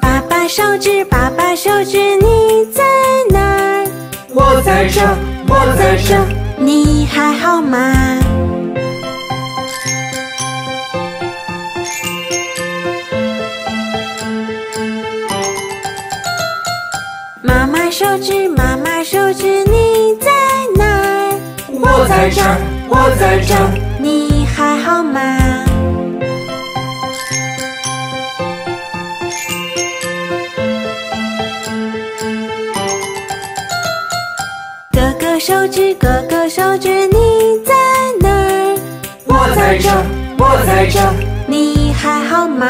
爸爸手指，爸爸手指，你在哪儿？我在这，我在这。你还好吗？妈妈手指，妈妈手指，你在？在这儿，我在这儿。你还好吗？哥哥手指，哥哥手指，你在哪儿？我在这，我在这。你还好吗？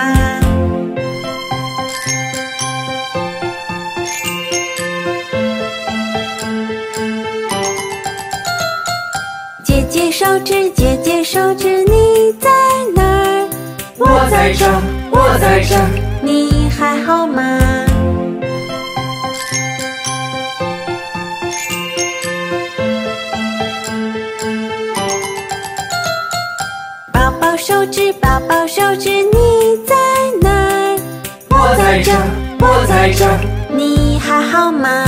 手指，姐姐手指，你在哪儿？我在这，我在这。你还好吗？宝宝手指，宝宝手指，你在哪儿？我在这，我在这。你还好吗？